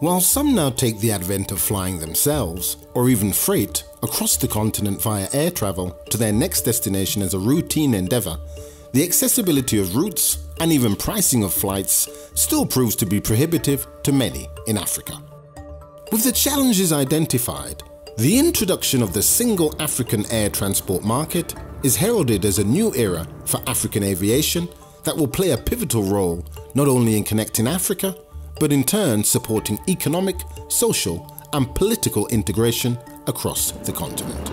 While some now take the advent of flying themselves, or even freight, across the continent via air travel to their next destination as a routine endeavour, the accessibility of routes and even pricing of flights still proves to be prohibitive to many in Africa. With the challenges identified, the introduction of the single African air transport market is heralded as a new era for African aviation that will play a pivotal role not only in connecting Africa, but in turn supporting economic, social, and political integration across the continent.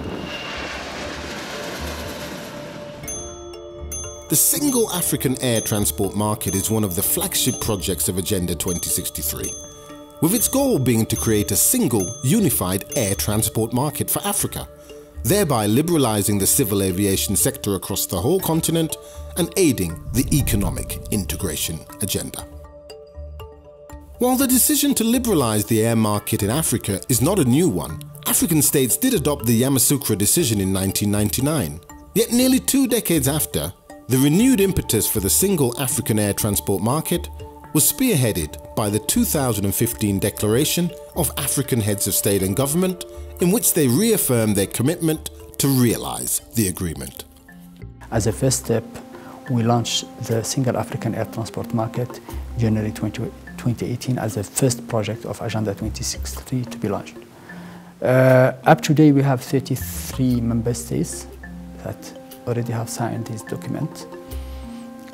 The single African air transport market is one of the flagship projects of Agenda 2063, with its goal being to create a single, unified air transport market for Africa, thereby liberalising the civil aviation sector across the whole continent and aiding the economic integration agenda. While the decision to liberalise the air market in Africa is not a new one, African states did adopt the Yamoussoukro decision in 1999. Yet nearly two decades after, the renewed impetus for the single African air transport market was spearheaded by the 2015 Declaration of African Heads of State and Government, in which they reaffirmed their commitment to realise the agreement. As a first step, we launched the Single African Air Transport Market January 20, 2018 as the first project of Agenda 2063 to be launched. Uh, up to date, we have 33 member states that already have signed this document.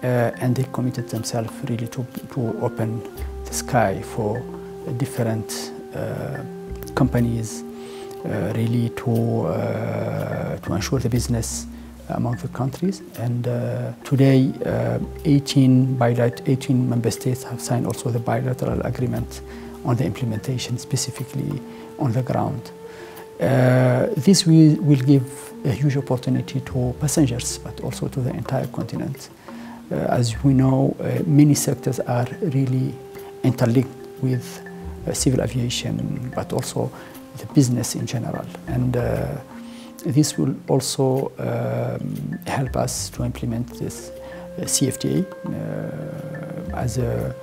Uh, and they committed themselves really to, to open the sky for different uh, companies uh, really to, uh, to ensure the business among the countries. And uh, today, uh, 18, 18 member states have signed also the bilateral agreement on the implementation, specifically on the ground. Uh, this will, will, give a huge opportunity to passengers, but also to the entire continent. Uh, as we know, uh, many sectors are really interlinked with uh, civil aviation, but also the business in general. And this will also um, help us to implement this uh, CFTA uh, as a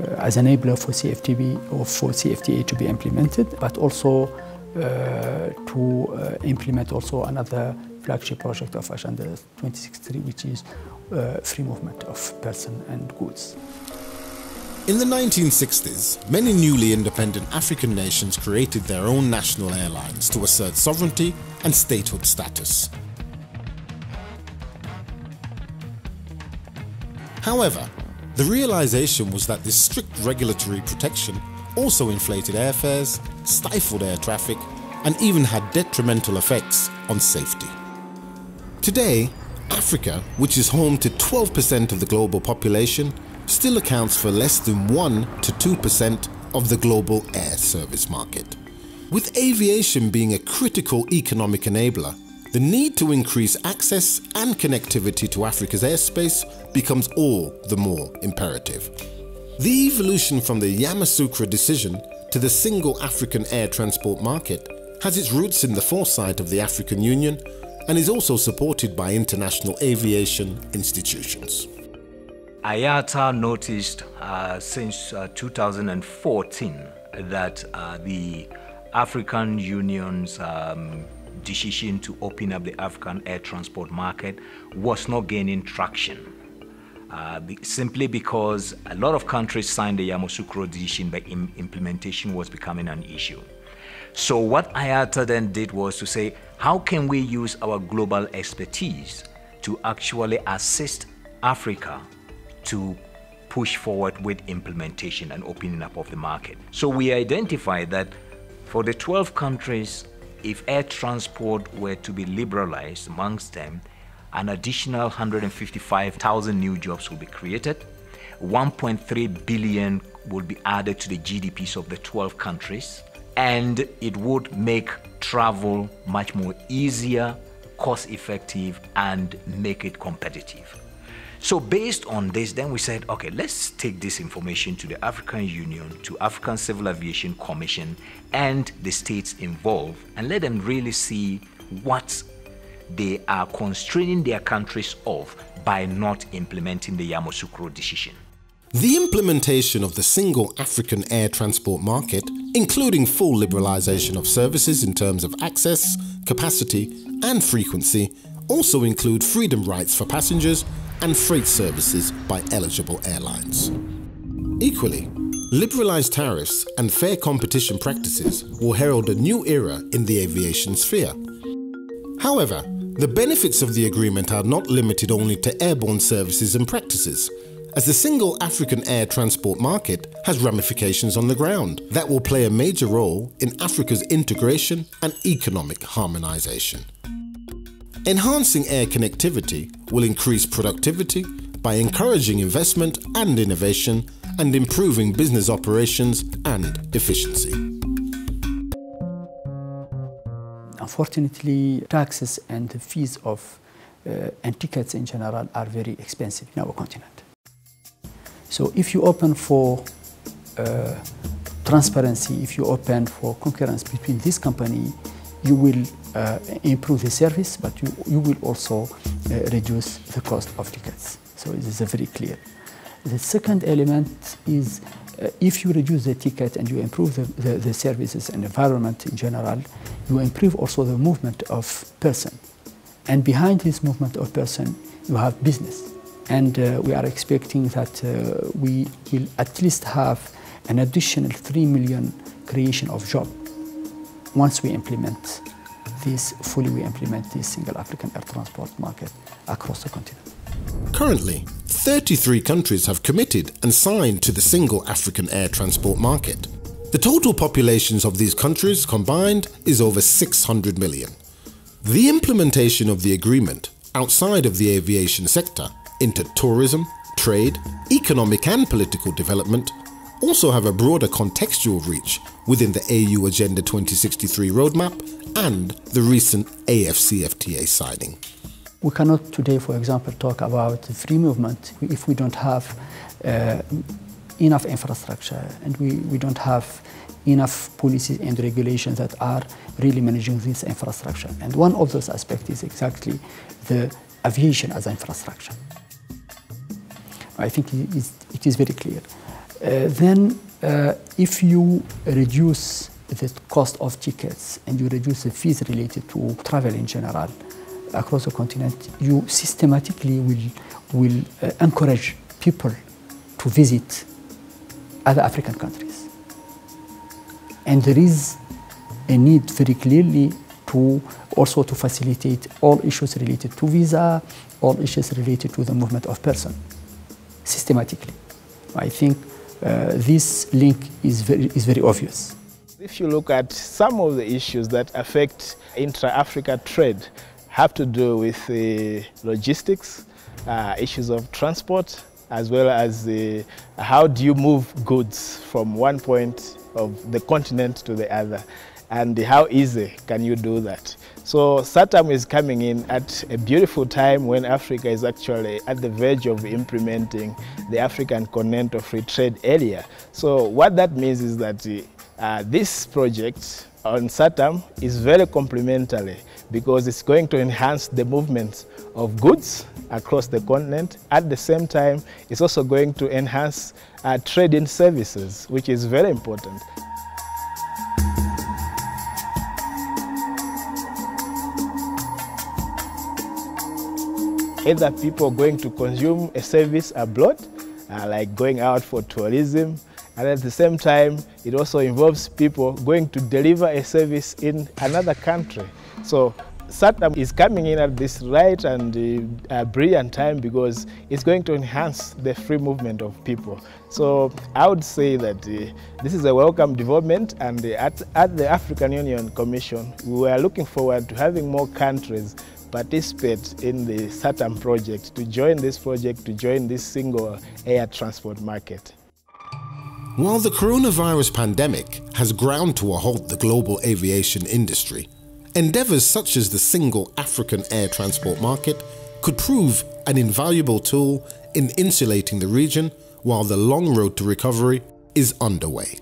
uh, as enabler for CFTB or for CFTA to be implemented, but also uh, to uh, implement also another flagship project of Agenda 2063, which is uh, free movement of person and goods. In the 1960s, many newly independent African nations created their own national airlines to assert sovereignty and statehood status. However, the realization was that this strict regulatory protection also inflated airfares, stifled air traffic, and even had detrimental effects on safety. Today, Africa, which is home to 12% of the global population, still accounts for less than 1 to 2% of the global air service market. With aviation being a critical economic enabler, the need to increase access and connectivity to Africa's airspace becomes all the more imperative. The evolution from the Yamoussoukro decision to the single African air transport market has its roots in the foresight of the African Union and is also supported by international aviation institutions. IATA noticed uh, since uh, 2014 that uh, the African Union's um, decision to open up the African air transport market was not gaining traction. Uh, simply because a lot of countries signed the Yamoussoukro decision, but Im implementation was becoming an issue. So what IATA then did was to say, how can we use our global expertise to actually assist Africa to push forward with implementation and opening up of the market. So we identified that for the 12 countries, if air transport were to be liberalized amongst them, an additional 155,000 new jobs will be created. 1.3 billion will be added to the GDPs of the 12 countries, and it would make travel much more easier, cost effective, and make it competitive. So based on this, then we said, okay, let's take this information to the African Union, to African Civil Aviation Commission and the states involved and let them really see what they are constraining their countries of by not implementing the Yamoussoukro decision. The implementation of the single African air transport market, including full liberalization of services in terms of access, capacity, and frequency, also include freedom rights for passengers and freight services by eligible airlines. Equally, liberalized tariffs and fair competition practices will herald a new era in the aviation sphere. However, the benefits of the agreement are not limited only to airborne services and practices as the single African air transport market has ramifications on the ground that will play a major role in Africa's integration and economic harmonization. Enhancing air connectivity will increase productivity by encouraging investment and innovation and improving business operations and efficiency. Unfortunately, taxes and the fees of uh, and tickets in general are very expensive in our continent. So if you open for uh, transparency, if you open for concurrence between this company, you will uh, improve the service, but you, you will also uh, reduce the cost of tickets. So it is very clear. The second element is uh, if you reduce the ticket and you improve the, the, the, services and environment in general, you improve also the movement of person. And behind this movement of person, you have business and uh, we are expecting that uh, we will at least have an additional 3 million creation of job once we implement this, fully we implement this single African air transport market across the continent. Currently, 33 countries have committed and signed to the single African air transport market. The total populations of these countries combined is over 600 million. The implementation of the agreement outside of the aviation sector into tourism, trade, economic and political development also have a broader contextual reach within the AU Agenda 2063 roadmap and the recent AFCFTA signing. We cannot today, for example, talk about free movement if we don't have uh, enough infrastructure and we, we don't have enough policies and regulations that are really managing this infrastructure. And one of those aspects is exactly the aviation as infrastructure. I think it is, it is very clear. Uh, then, uh, if you reduce the cost of tickets and you reduce the fees related to travel in general across the continent, you systematically will, will uh, encourage people to visit other African countries. And there is a need very clearly to also to facilitate all issues related to visa, all issues related to the movement of person systematically. I think uh, this link is very, is very obvious. If you look at some of the issues that affect intra-Africa trade have to do with uh, logistics, uh, issues of transport, as well as uh, how do you move goods from one point of the continent to the other and how easy can you do that. So SAATM is coming in at a beautiful time when Africa is actually at the verge of implementing the African Continental Free Trade Area. So what that means is that uh, this project on SAATM is very complementary because it's going to enhance the movement of goods across the continent. At the same time, it's also going to enhance uh, trading services, which is very important. Either people going to consume a service abroad, uh, like going out for tourism, and at the same time, it also involves people going to deliver a service in another country. So SAATM is coming in at this right and uh, brilliant time because it's going to enhance the free movement of people. So I would say that uh, this is a welcome development and uh, at, at the African Union Commission, we are looking forward to having more countries participate in the SAATM project, to join this project, to join this single air transport market. While the coronavirus pandemic has ground to a halt the global aviation industry, endeavors such as the single African air transport market could prove an invaluable tool in insulating the region while the long road to recovery is underway.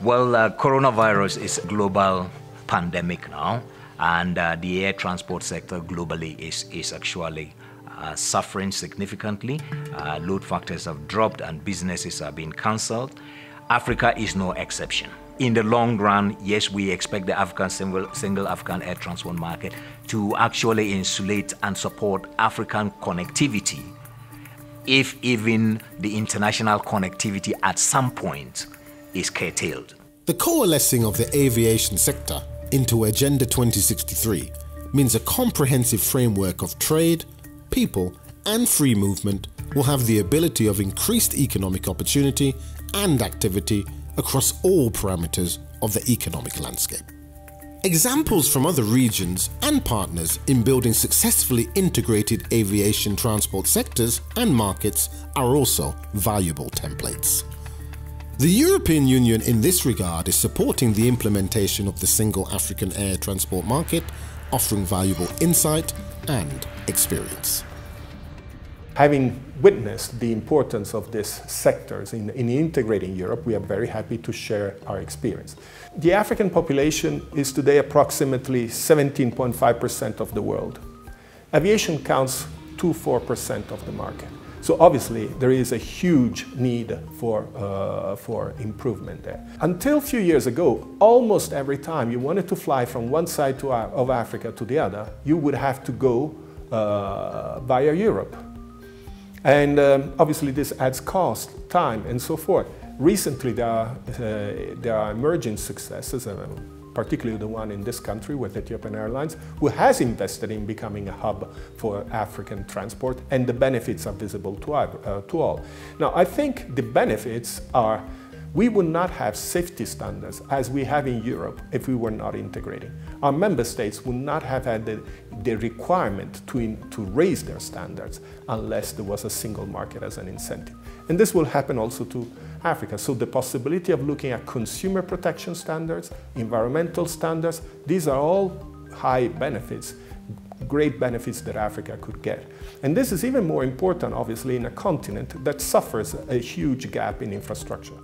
Well, uh, coronavirus is a global pandemic now and uh, the air transport sector globally is, is actually uh, suffering significantly. Uh, load factors have dropped and businesses are being cancelled. Africa is no exception. In the long run, yes, we expect the African single, single African air transport market to actually insulate and support African connectivity if even the international connectivity at some point is curtailed. The coalescing of the aviation sector into Agenda 2063 means a comprehensive framework of trade, people, and free movement will have the ability of increased economic opportunity and activity across all parameters of the economic landscape. Examples from other regions and partners in building successfully integrated aviation transport sectors and markets are also valuable templates. The European Union in this regard is supporting the implementation of the single African air transport market, offering valuable insight and experience. Having witnessed the importance of these sectors in, in, integrating Europe, we are very happy to share our experience. The African population is today approximately 17.5% of the world. Aviation counts 2-4% of the market. So obviously there is a huge need for, uh, for improvement there. Until a few years ago, almost every time you wanted to fly from one side to, of Africa to the other, you would have to go uh, via Europe. And um, obviously this adds cost, time, and so forth. Recently, there are, uh, there are emerging successes, uh, particularly the one in this country with Ethiopian Airlines, who has invested in becoming a hub for African transport, and the benefits are visible to, uh, to all. Now, I think the benefits are we would not have safety standards as we have in Europe if we were not integrating. Our member states would not have had the, the requirement to, in, to raise their standards unless there was a single market as an incentive. And this will happen also to Africa. So the possibility of looking at consumer protection standards, environmental standards, these are all high benefits, great benefits that Africa could get. And this is even more important, obviously, in a continent that suffers a huge gap in infrastructure.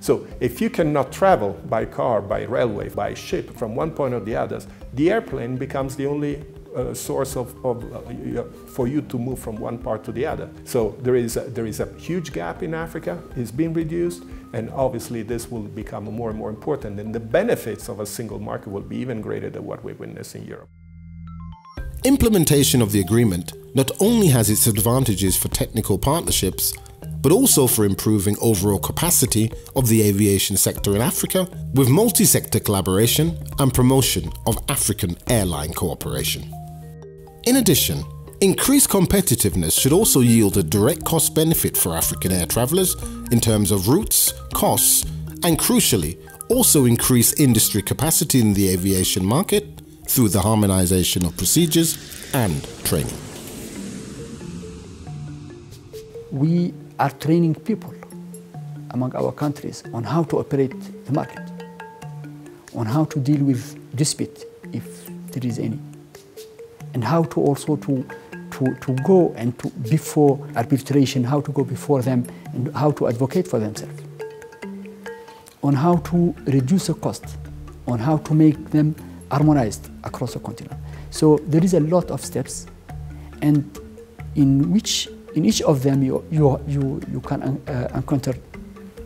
So if you cannot travel by car, by railway, by ship from one point or the other, the airplane becomes the only uh, source of, of uh, for you to move from one part to the other. So there is a, there is a huge gap in Africa. It's been reduced, and obviously this will become more and more important. And the benefits of a single market will be even greater than what we witness in Europe. Implementation of the agreement not only has its advantages for technical partnerships, but also for improving overall capacity of the aviation sector in Africa with multi-sector collaboration and promotion of African airline cooperation. In addition, increased competitiveness should also yield a direct cost benefit for African air travellers in terms of routes, costs, and crucially, also increase industry capacity in the aviation market through the harmonization of procedures and training. We are training people among our countries on how to operate the market, on how to deal with dispute if there is any, and how to also to, to, to go and to before arbitration, how to go before them and how to advocate for themselves, on how to reduce the cost, on how to make them harmonized across the continent. So there is a lot of steps and in which in each of them you, you, you, you can uh, encounter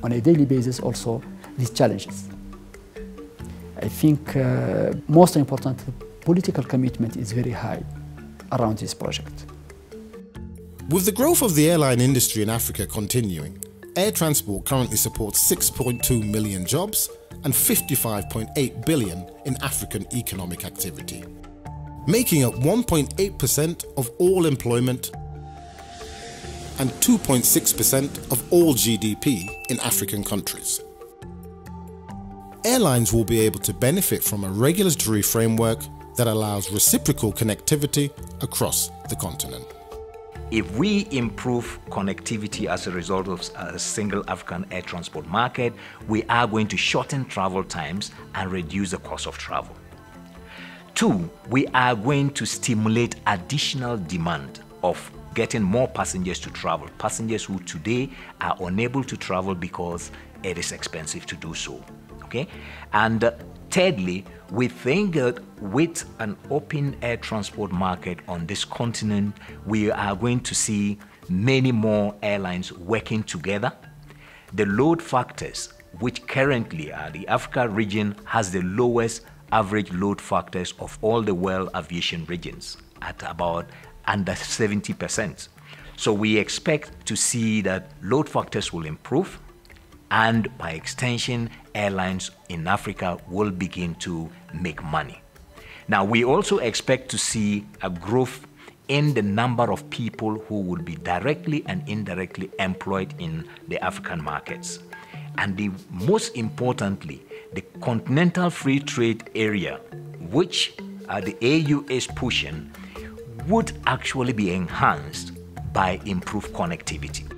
on a daily basis also these challenges. I think uh, most important, political commitment is very high around this project. With the growth of the airline industry in Africa continuing, air transport currently supports 6.2 million jobs and 55.8 billion in African economic activity, making up 1.8% of all employment and 2.6% of all GDP in African countries. Airlines will be able to benefit from a regulatory framework that allows reciprocal connectivity across the continent. If we improve connectivity as a result of a single African air transport market, we are going to shorten travel times and reduce the cost of travel. Two, we are going to stimulate additional demand of getting more passengers to travel. Passengers who today are unable to travel because it is expensive to do so. Okay? And uh, thirdly, we think that with an open air transport market on this continent, we are going to see many more airlines working together. The load factors, which currently are the Africa region has the lowest average load factors of all the world aviation regions at about under 70%. So we expect to see that load factors will improve and by extension, airlines in Africa will begin to make money. Now, we also expect to see a growth in the number of people who will be directly and indirectly employed in the African markets. And the, most importantly, the continental free trade area, which uh, the AU is pushing, would actually be enhanced by improved connectivity.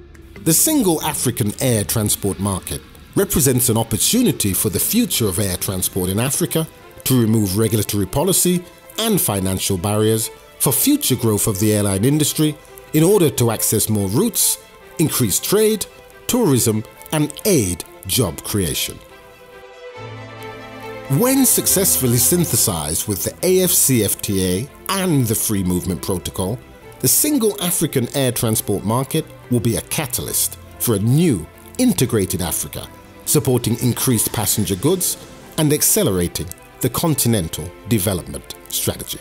The single African air transport market represents an opportunity for the future of air transport in Africa to remove regulatory policy and financial barriers for future growth of the airline industry in order to access more routes, increase trade, tourism, and aid job creation. When successfully synthesized with the AFCFTA and the Free Movement Protocol, the single African air transport market will be a catalyst for a new, integrated Africa, supporting increased passenger goods and accelerating the continental development strategy.